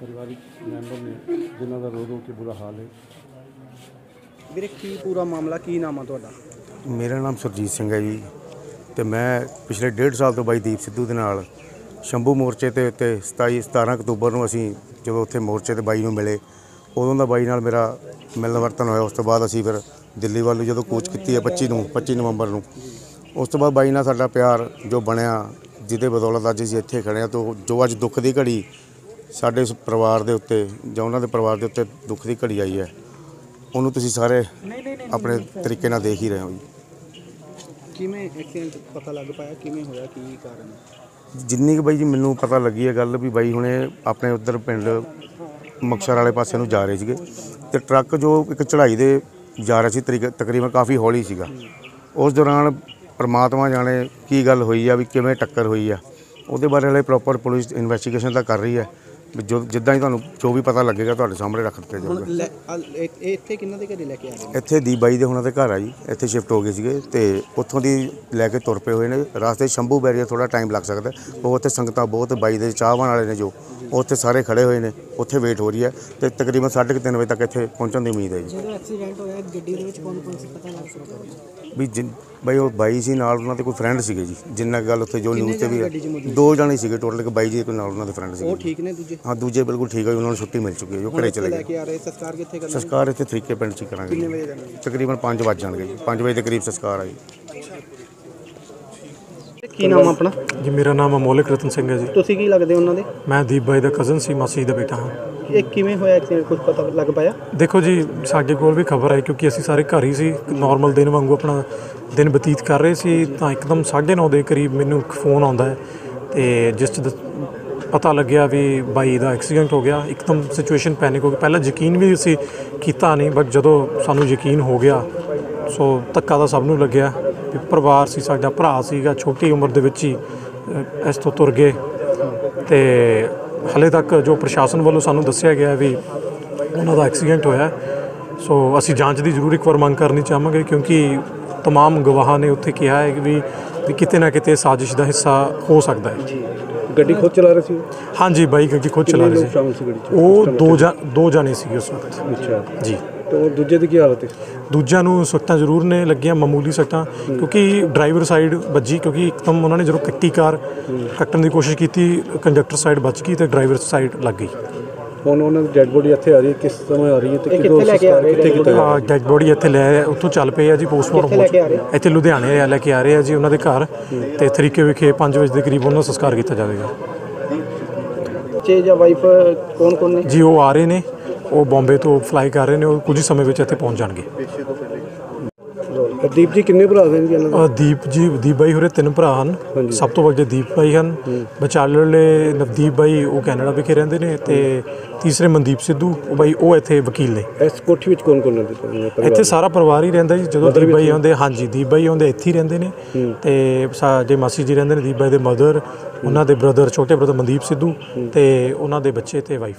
ਪਰਿਵਾਰਿਕ ਮੈਂਬਰ ਨੇ ਜਿਨ੍ਹਾਂ ਦਾ ਰੋ ਰੋ ਕੇ ਬੁਰਾ ਹਾਲ ਹੈ। ਵੀਰੇ ਕੀ ਪੂਰਾ ਮਾਮਲਾ ਕੀ ਨਾਮ ਆ ਤੁਹਾਡਾ? ਮੇਰਾ ਨਾਮ ਸੁਰਜੀਤ ਸਿੰਘ ਹੈ ਜੀ ਤੇ ਮੈਂ ਪਿਛਲੇ ਡੇਢ ਸਾਲ ਤੋਂ ਬਾਈ ਦੀਪ ਸਿੱਧੂ ਦੇ ਨਾਲ ਸ਼ੰਭੂ ਮੋਰਚੇ ਤੇ ਉੱਤੇ 27 17 ਅਕਤੂਬਰ ਨੂੰ ਅਸੀਂ ਜਦੋਂ ਉੱਥੇ ਮੋਰਚੇ ਤੇ ਬਾਈ ਨੂੰ ਮਿਲੇ ਉਦੋਂ ਦਾ ਬਾਈ ਨਾਲ ਮੇਰਾ ਮਿਲਣ ਵਰਤਨ ਹੋਇਆ। ਉਸ ਤੋਂ ਬਾਅਦ ਅਸੀਂ ਫਿਰ ਦਿੱਲੀ ਵੱਲ ਨੂੰ ਜਦੋਂ ਕੂਚ ਕੀਤੀ ਹੈ 25 ਨੂੰ 25 ਨਵੰਬਰ ਨੂੰ ਉਸ ਤੋਂ ਬਾਅਦ ਬਾਈ ਨਾਲ ਸਾਡਾ ਪਿਆਰ ਜੋ ਬਣਿਆ ਜਿਹਦੇ ਬਦੌਲਤ ਅੱਜ ਅਸੀਂ ਇੱਥੇ ਖੜੇ ਹਾਂ ਤੋਂ ਜੋ ਅੱਜ ਦੁੱਖ ਦੀ ਘੜੀ ਸਾਡੇ ਇਸ ਪਰਿਵਾਰ ਦੇ ਉੱਤੇ ਜਾਂ ਉਹਨਾਂ ਦੇ ਪਰਿਵਾਰ ਦੇ ਉੱਤੇ ਦੁੱਖ ਦੀ ਘੜੀ ਆਈ ਹੈ ਉਹਨੂੰ ਤੁਸੀਂ ਸਾਰੇ ਆਪਣੇ ਤਰੀਕੇ ਨਾਲ ਦੇਖ ਹੀ ਰਹੇ ਹੋ ਜੀ। ਕਿਵੇਂ ਐਕਸੀਡੈਂਟ ਪਤਾ ਲੱਗ ਪਾਇਆ? ਕਿਵੇਂ ਹੋਇਆ? ਕੀ ਕਾਰਨ? ਜਿੰਨੀ ਕੁ ਬਾਈ ਜੀ ਮੈਨੂੰ ਪਤਾ ਲੱਗੀ ਹੈ ਗੱਲ ਵੀ ਬਾਈ ਹੁਣੇ ਆਪਣੇ ਉਧਰ ਪਿੰਡ ਮਕਸਰ ਵਾਲੇ ਪਾਸੇ ਨੂੰ ਜਾ ਰਹੇ ਸੀਗੇ ਤੇ ਟਰੱਕ ਜੋ ਇੱਕ ਚੜ੍ਹਾਈ ਦੇ ਜਾ ਰਿਹਾ ਸੀ ਤਰੀਕ- ਤਕਰੀਬਨ ਕਾਫੀ ਹੌਲੀ ਸੀਗਾ। ਉਸ ਦੌਰਾਨ ਪ੍ਰਮਾਤਮਾ ਜਾਣੇ ਕੀ ਗੱਲ ਹੋਈ ਆ ਵੀ ਕਿਵੇਂ ਟੱਕਰ ਹੋਈ ਆ ਉਹਦੇ ਬਾਰੇ ਹਲੇ ਪ੍ਰੋਪਰ ਪੁਲਿਸ ਇਨਵੈਸਟੀਗੇਸ਼ਨ ਤਾਂ ਕਰ ਰਹੀ ਹੈ। ਜੋ ਜਿੱਦਾਂ ਹੀ ਤੁਹਾਨੂੰ ਜੋ ਵੀ ਪਤਾ ਲੱਗੇਗਾ ਤੁਹਾਡੇ ਸਾਹਮਣੇ ਰੱਖ ਦਿੱਤਾ ਹੁਣ ਜਾਊਗਾ। ਲੈ- ਆ- ਇਹ ਇਹ ਇੱਥੇ ਕਿੰਨਾਂ ਦੇ ਘਰੇ ਲੈ ਕੇ ਆ ਰਹੇ ਨੇ? ਇੱਥੇ ਦੀਪ ਬਾਈ ਦੇ ਹੁਣਾਂ ਦੇ ਘਰ ਆ ਜੀ ਇੱਥੇ ਸ਼ਿਫਟ ਹੋ ਗਏ ਸੀਗੇ ਤੇ ਉੱਥੋਂ ਦੀ ਲੈ ਕੇ ਤੁਰ ਪਏ ਹੋਏ ਨੇ। ਰਾਸਤੇ 'ਚ ਸ਼ੰਭੂ ਬੈਰੀਅਰ ਥੋੜਾ ਟਾਈਮ ਲੱਗ ਸਕਦਾ। ਉਹ ਉੱਥੇ ਸੰਗਤਾਂ ਬਹੁਤ ਬਾਈ ਦੇ ਚਾਹਵਾਨ ਵਾਲੇ ਨੇ ਜੋ ਉੱਥੇ ਸਾਰੇ ਖੜੇ ਹੋਏ ਨੇ ਉੱਥੇ ਵੇਟ ਹੋ ਰਹੀ ਹੈ ਤੇ ਤਕਰੀਬਨ 3:30 ਵਜੇ ਤੱਕ ਇੱਥੇ ਪਹੁੰਚਣ ਦੀ ਉਮੀਦ ਹੈ ਜੀ। ਜਦੋਂ ਐਕਸੀਡੈਂਟ ਹੋਇਆ ਗੱਡੀ ਦੇ ਵਿੱਚ ਕੌਣ ਕੌਣ ਸੀ ਪਤਾ ਲੱਗ ਸਕਦਾ ਵੀ ਜਿਨ ਬਾਈ ਉਹ ਬਾਈ ਸੀ ਨਾਲ ਉਹਨਾਂ ਦੇ ਕੋਈ ਫਰੈਂਡ ਸੀਗੇ ਜੀ ਜਿੰਨਾ ਕੁ ਗੱਲ ਉੱਥੇ ਜੋ ਨਿਊਜ਼ ਤੇ ਵੀ ਹੈ। ਦੋ ਜਣੇ ਸੀਗੇ ਟੋਟਲ ਕਿ ਬਾਈ ਜੀ ਦੇ ਕੋਈ ਨਾਲ ਉਹਨਾਂ ਦੇ ਫਰੈਂਡ ਉਹ ਸੀਗੇ ਠੀਕ ਨੇ ਦੂਜੇ? ਹਾਂ ਦੂਜੇ ਬਿਲਕੁਲ ਠੀਕ ਹੈ ਉਹਨਾਂ ਨੂੰ ਛੁੱਟੀ ਮਿਲ ਚੁੱਕੀ ਹੈ ਜੋ ਘਰੇ ਚਲੇ ਲੈ ਗਏ। ਕੇ ਆ ਰਹੇ ਸੰਸਕਾਰ ਕਿੱਥੇ ਕਰਨਾ ਸੰਸਕਾਰ ਇੱਥੇ ਤਰੀਕੇ ਪਿੰਡ 'ਚ ਹੀ ਕਰਾਂਗੇ ਕਿੰਨੇ ਜੀ। ਵਜੇ ਜਾਣਾ ਤਕਰੀਬਨ 5 ਵਜੇ ਜਾਣਗੇ ਜੀ 5 ਵਜੇ ਦੇ ਕਰੀਬ ਸੰਸਕਾਰ ਆ ਜੀ। ਕੀ ਨਾਮ ਆਪਣਾ? ਜੀ ਮੇਰਾ ਨਾਮ ਅਮੋਲਕ ਰਤਨ ਸਿੰਘ ਹੈ ਜੀ। ਤੁਸੀਂ ਕੀ ਲੱਗਦੇ ਉਹਨਾਂ ਦੇ? ਮੈਂ ਦੀਪ ਬਾਈ ਦਾ ਕਜ਼ਨ ਸੀ ਮਾਸੀ ਦਾ ਬੇਟਾ ਹਾਂ। ਇਹ ਕਿਵੇਂ ਹੋਇਆ ਐਕਸੀਡੈਂਟ ਕੁਝ ਪਤਾ ਲੱਗ ਪਾਇਆ? ਦੇਖੋ ਜੀ ਸਾਡੇ ਕੋਲ ਵੀ ਖਬਰ ਆਈ ਕਿਉਂਕਿ ਅਸੀਂ ਸਾਰੇ ਘਰ ਹੀ ਸੀ ਨਾਰਮਲ ਦਿਨ ਵਾਂਗੂ ਆਪਣਾ ਦਿਨ ਬਤੀਤ ਕਰ ਰਹੇ ਸੀ ਤਾਂ ਇੱਕਦਮ 9:30 ਦੇ ਕਰੀਬ ਮੈਨੂੰ ਇੱਕ ਫੋਨ ਆਉਂਦਾ ਹੈ ਤੇ ਜਿਸ 'ਚ ਪਤਾ ਲੱਗਿਆ ਵੀ ਬਾਈ ਦਾ ਐਕਸੀਡੈਂਟ ਹੋ ਗਿਆ ਇੱਕਦਮ ਸਿਚੁਏਸ਼ਨ ਪੈਨਿਕ ਹੋ ਗਈ ਪਹਿਲਾਂ ਯਕੀਨ ਵੀ ਅਸੀਂ ਕੀਤਾ ਨਹੀਂ ਬਟ ਜਦੋਂ ਸਾਨੂੰ ਯਕੀਨ ਹੋ ਗਿਆ ਸੋ ਧੱਕਾ ਤਾਂ ਸਭ ਨੂੰ ਲੱਗਿਆ ਵੀ ਪਰਿਵਾਰ ਸੀ ਸਾਡਾ ਭਰਾ ਸੀਗਾ ਛੋਟੀ ਉਮਰ ਦੇ ਵਿੱਚ ਹੀ ਅ, ਇਸ ਤੋਂ ਤੁਰ ਗਏ ਤੇ ਹਲੇ ਤੱਕ ਜੋ ਪ੍ਰਸ਼ਾਸਨ ਵੱਲੋਂ ਸਾਨੂੰ ਦੱਸਿਆ ਗਿਆ ਵੀ ਉਹਨਾਂ ਦਾ ਐਕਸੀਡੈਂਟ ਹੋਇਆ ਹੈ। ਸੋ ਅਸੀਂ ਜਾਂਚ ਦੀ ਜ਼ਰੂਰ ਇੱਕ ਵਾਰ ਮੰਗ ਕਰਨੀ ਚਾਹਾਂਗੇ ਕਿਉਂਕਿ तमाम ਗਵਾਹਾਂ ਨੇ ਉੱਥੇ ਕਿਹਾ ਹੈ ਕਿ ਵੀ ਵੀ ਕਿਤੇ ਨਾ ਕਿਤੇ ਸਾਜ਼ਿਸ਼ ਦਾ ਹਿੱਸਾ ਹੋ ਸਕਦਾ ਹੈ। ਗੱਡੀ ਖੁਦ ਚਲਾ ਰਹੇ ਸੀ ਹਾਂਜੀ ਬਾਈ ਗੱਡੀ ਖੁਦ ਚਲਾ ਰਹੇ ਸੀ। ਉਹ ਦੋ ਜਾ ਦੋ ਜਾਣੇ ਸੀ ਉਸ ਵਕਤ। ਅੱਛਾ। ਜੀ। ਤੇ ਦੂਜੇ ਦੀ ਕੀ ਹਾਲਤ ਹੈ ਦੂਜਿਆਂ ਨੂੰ ਸੱਟਾਂ ਜ਼ਰੂਰ ਨੇ ਲੱਗੀਆਂ ਮਾਮੂਲੀ ਸੱਟਾਂ ਕਿਉਂਕਿ ਡਰਾਈਵਰ ਸਾਈਡ ਵੱਜੀ ਕਿਉਂਕਿ ਇੱਕਦਮ ਉਹਨਾਂ ਨੇ ਜਦੋਂ ਕੱਟੀ ਕਾਰ ਕੱਟਣ ਦੀ ਕੋਸ਼ਿਸ਼ ਕੀਤੀ ਕੰਡਕਟਰ ਸਾਈਡ ਬਚ ਗਈ ਤੇ ਡਰਾਈਵਰ ਸਾਈਡ ਲੱਗ ਗਈ। ਹੁਣ ਉਹਨਾਂ ਦੀ ਡੈੱਡ ਬੋਡੀ ਇੱਥੇ ਆ ਰਹੀ ਹੈ ਕਿਸ ਸਮੇਂ ਆ ਰਹੀ ਹੈ ਤੇ ਕਿਦੋਂ ਰਹੇ ਕਿੱਥੇ ਕੀਤਾ ਜਾ ਰਿਹਾ? ਡੈਡ ਬੋਡੀ ਇੱਥੇ ਲੈ ਉੱਥੋਂ ਚੱਲ ਪਏ ਆ ਜੀ ਪੋਸਟਮਾਰਟਮ ਕਿੱਥੇ ਲੈ ਕੇ ਆ ਰਹੇ? ਇੱਥੇ ਲੁਧਿਆਣੇ ਆ ਲੈ ਕੇ ਆ ਰਹੇ ਆ ਜੀ ਉਹਨਾਂ ਦੇ ਘਰ ਤੇ ਤਰੀਕੇ ਵਿਖੇ 5 ਵਜੇ ਦੇ ਕਰੀਬ ਉਹਨਾਂ ਦਾ ਸੰਸਕਾਰ ਕੀਤਾ ਜਾਵੇਗਾ ਬੱਚੇ ਜਾਂ ਵਾਈਫ ਕੌਣ ਕੌਣ ਨੇ ਜੀ ਉਹ ਆ ਰਹੇ ਨੇ ਉਹ ਬੰਬੇ ਤੋਂ ਫਲਾਈ ਕਰ ਰਹੇ ਨੇ ਉਹ ਕੁਝ ਹੀ ਸਮੇਂ ਵਿੱਚ ਇੱਥੇ ਪਹੁੰਚ ਜਾਣਗੇ ਦੀਪ ਜੀ ਕਿੰਨੇ ਭਰਾ ਦੇ ਜੀ ਇਹਨਾਂ ਦੇ? ਅ, ਦੀਪ ਜੀ ਦੀਪ ਬਾਈ ਹੋਰੇ ਤਿੰਨ ਭਰਾ ਹਨ। ਸਭ ਤੋਂ ਵੱਡੇ ਦੀਪ ਬਾਈ ਹਨ। ਵਿਚਾਲੜੇ ਨਵਦੀਪ ਬਾਈ ਉਹ ਕੈਨੇਡਾ ਵਿਖੇ ਰਹਿੰਦੇ ਨੇ ਤੇ ਤੀਸਰੇ ਮਨਦੀਪ ਸਿੱਧੂ ਉਹ ਬਾਈ ਉਹ ਇੱਥੇ ਵਕੀਲ ਨੇ। ਇਸ ਕੋਠੀ ਵਿੱਚ ਕੌਣ ਕੌਣ ਰਹਿੰਦੇ ਪਰਿਵਾਰ ਇੱਥੇ ਸਾਰਾ ਪਰਿਵਾਰ ਹੀ ਰਹਿੰਦਾ ਜੀ। ਜਦੋਂ ਦੀਪ ਬਾਈ ਆਉਂਦੇ ਹਾਂਜੀ ਦੀਪ ਬਾਈ ਆਉਂਦੇ ਇੱਥੇ ਹੀ ਰਹਿੰਦੇ ਨੇ। ਤੇ ਸਾਡੇ ਮਾਸੀ ਜੀ ਰਹਿੰਦੇ ਨੇ ਦੀਪ ਬਾਈ ਦੇ ਮਦਰ ਉਹਨਾਂ ਦੇ ਬ੍ਰਦਰ ਛੋਟੇ ਬ੍ਰਦਰ ਮਨਦੀਪ ਸਿੱਧੂ ਤੇ ਉਹਨਾਂ ਦੇ ਬੱਚੇ ਤੇ ਵਾਈਫ